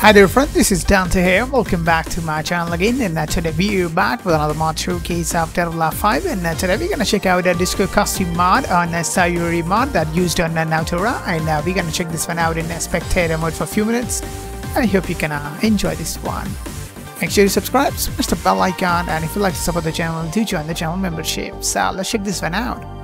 Hi there friends, this is Dante here. Welcome back to my channel again and uh, today we are back with another mod showcase of Terra 5 and uh, today we're gonna check out a disco costume mod on uh, Sayuri mod that used on uh, Naotora and uh, we're gonna check this one out in uh, spectator mode for a few minutes I hope you can uh, enjoy this one. Make sure you subscribe, smash the bell icon and if you like to support the channel do join the channel membership. So let's check this one out.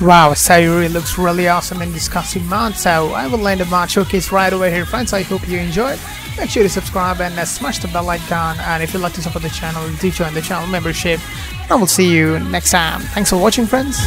Wow, Sayuri looks really awesome in this costume so I will land the mod showcase right over here friends. I hope you enjoyed. Make sure to subscribe and uh, smash the bell icon and if you'd like to support the channel, do join the channel membership. I will see you next time. Thanks for watching friends.